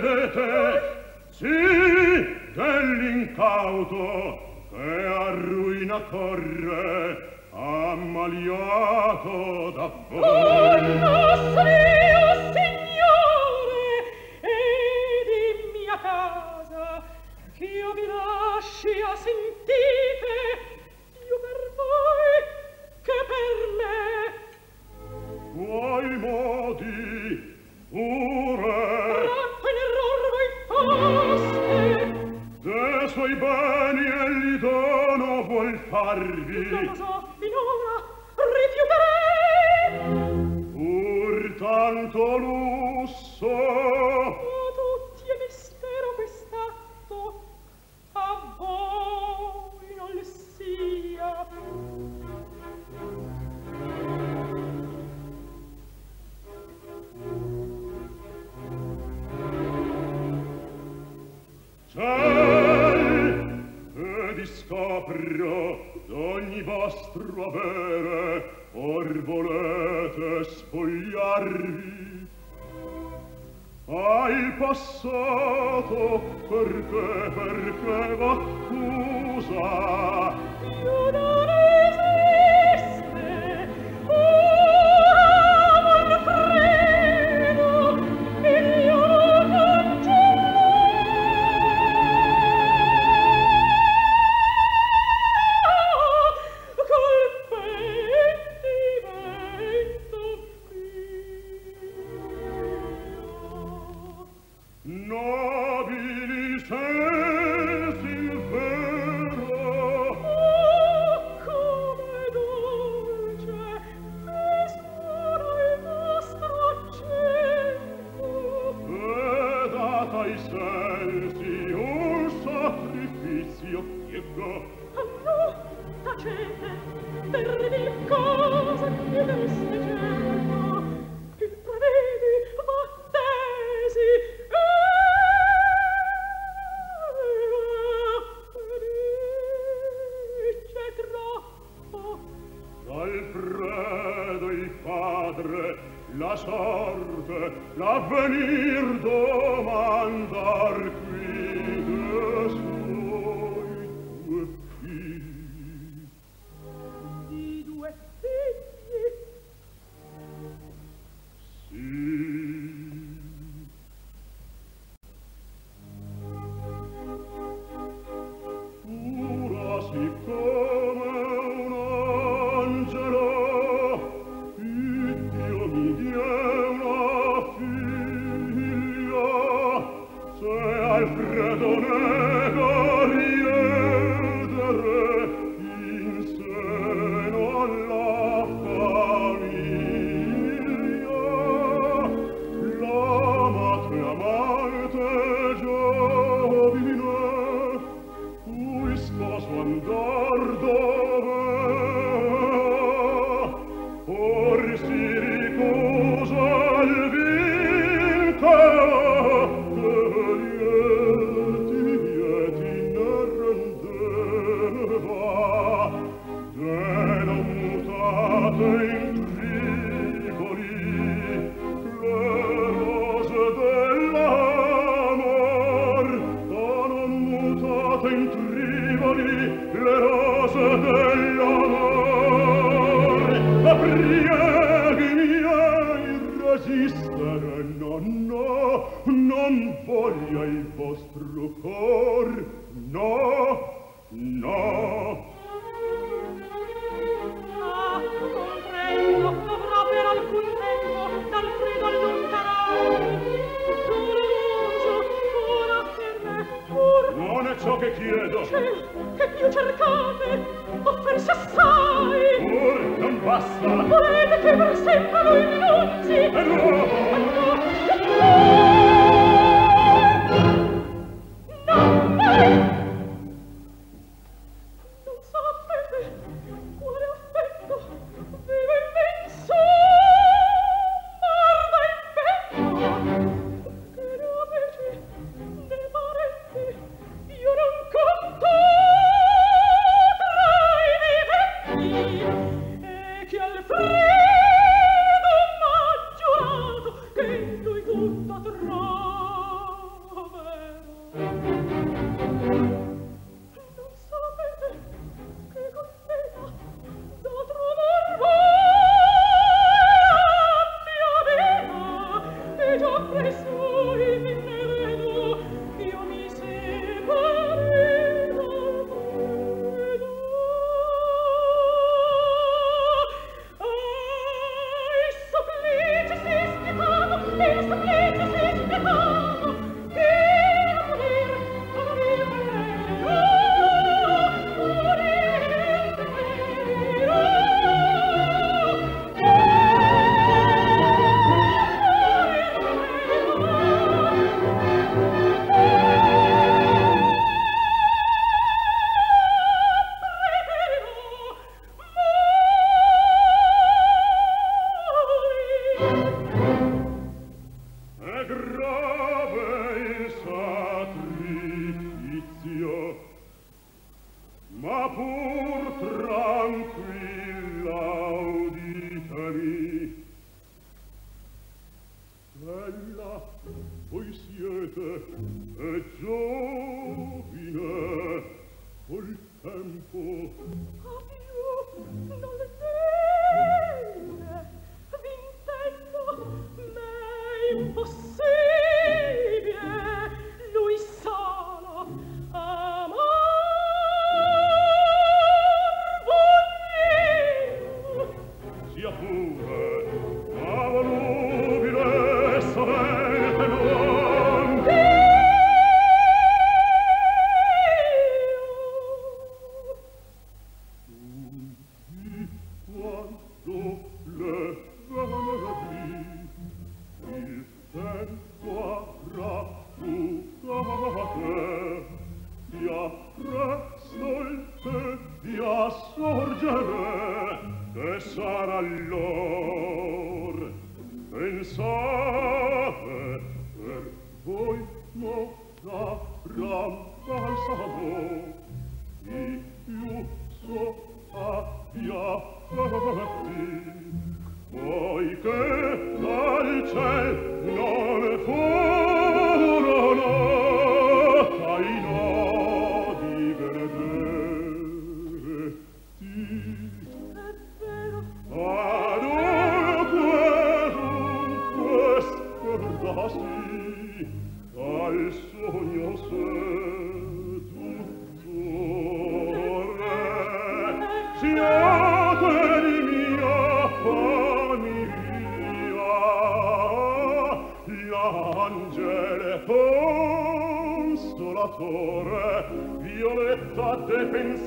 credete? Sì, dell'incauto che a ruina corre, ammaliato da voi. Oh, no! vostro avere or volete spogliarvi. Al passato perché perché v'accusa? Chiudo io piego. Ah, no, tacete, per te giovine, cui sposo andò allor la prieghi miei resistere non voglia il vostro Jour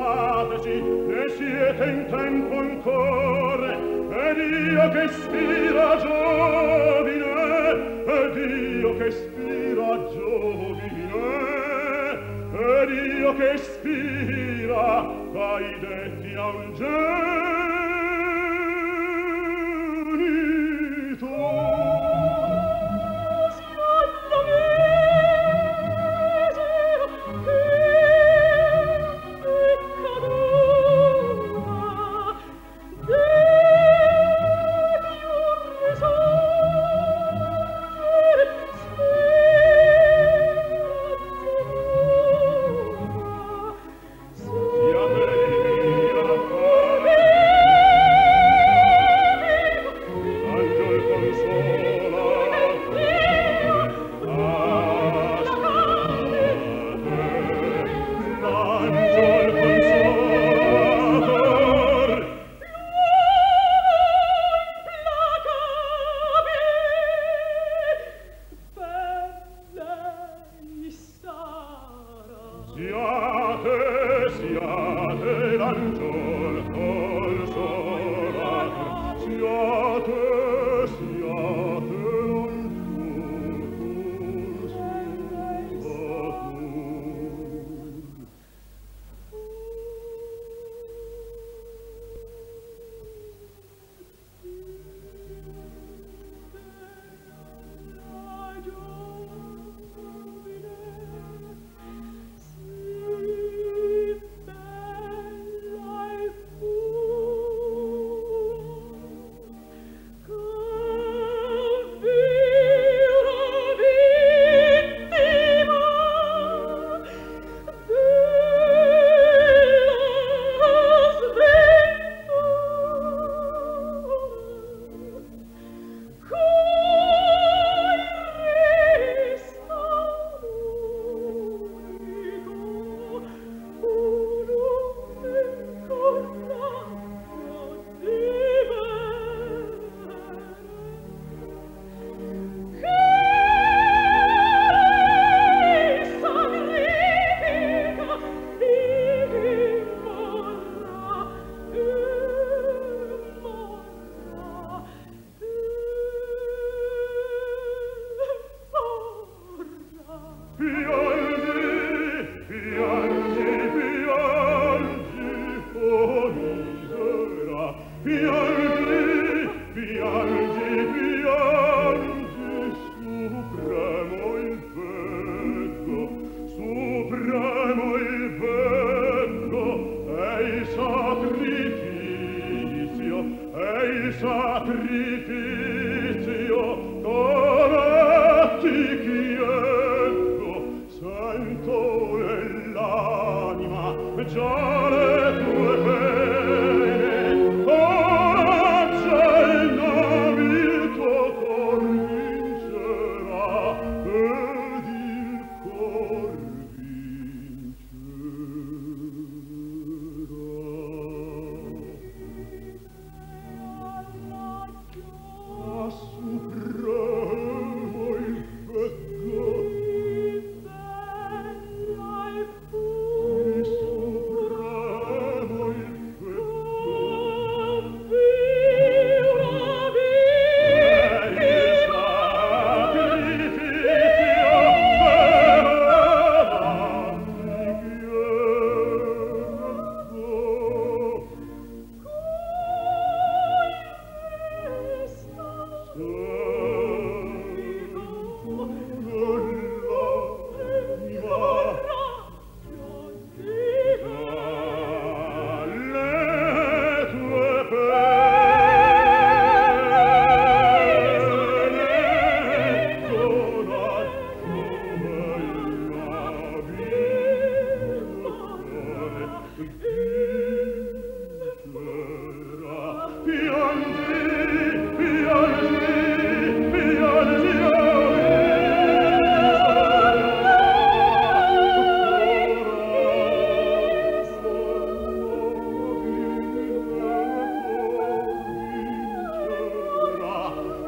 Scusateci, ne siete in tempo ancora, ed io che spira giovine, ed io che spira giovine, ed io che spira dai detti a un genere. Siate, siate l'angel, apri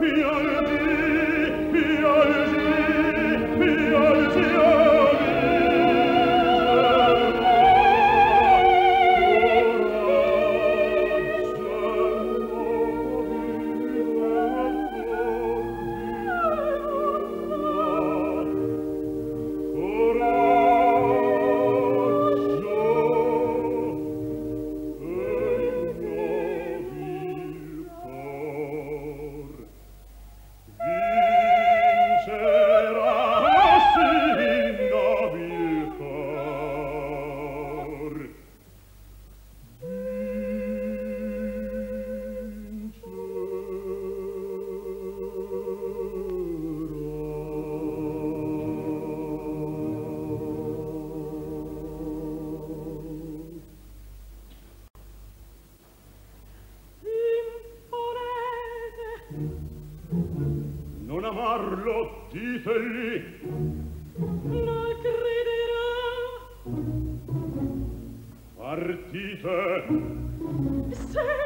mia farlo, diteli. Non crederà. Partite. Se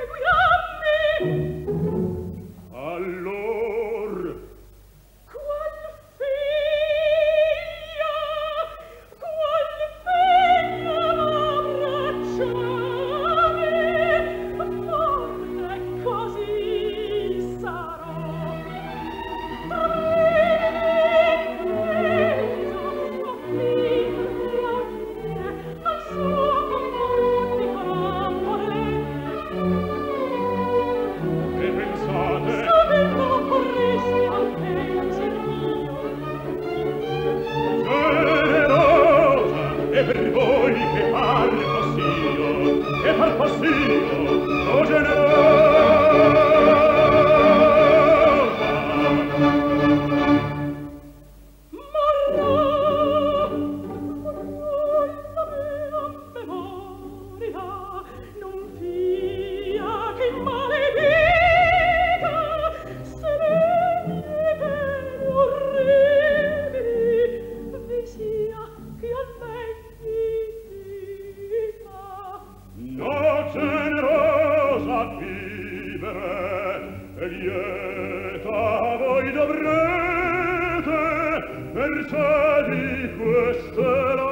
vivere lieta voi dovrete mercedi questa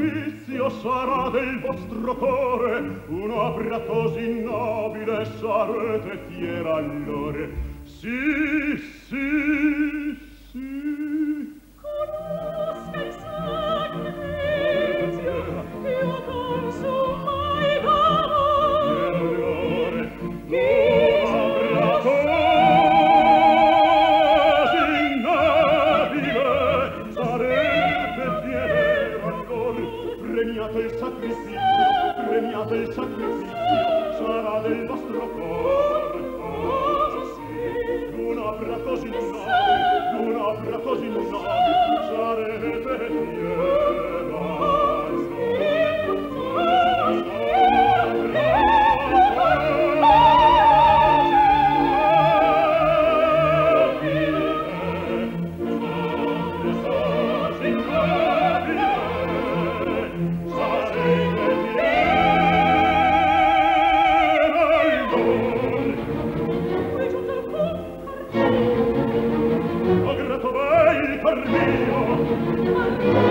sacrificio sarà del vostro core un'opera così nobile sarete fiera allora. sì sì premiato il sacrificio, premiato il sacrificio, sarà del vostro corpo. Sì, un'opera così nobile, un'opera così nobile, sarete fieri. amor mio